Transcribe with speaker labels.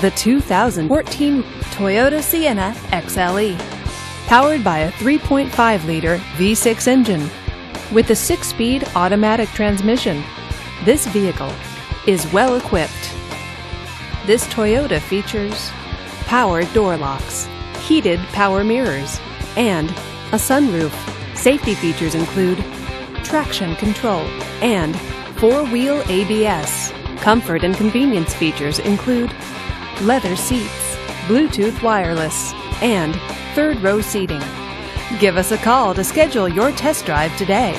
Speaker 1: the 2014 Toyota Sienna XLE. Powered by a 3.5 liter V6 engine with a six speed automatic transmission, this vehicle is well equipped. This Toyota features power door locks, heated power mirrors, and a sunroof. Safety features include traction control and four wheel ABS. Comfort and convenience features include leather seats, Bluetooth wireless, and third row seating. Give us a call to schedule your test drive today.